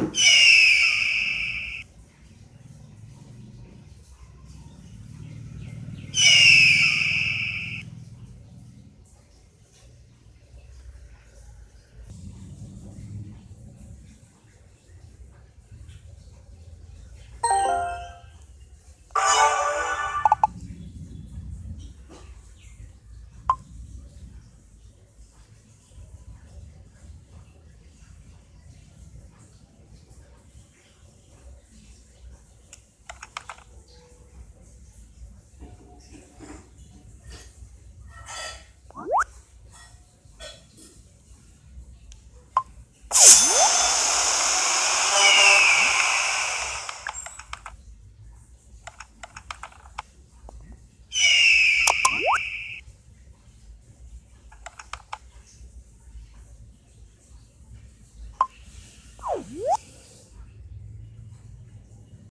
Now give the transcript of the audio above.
Yes.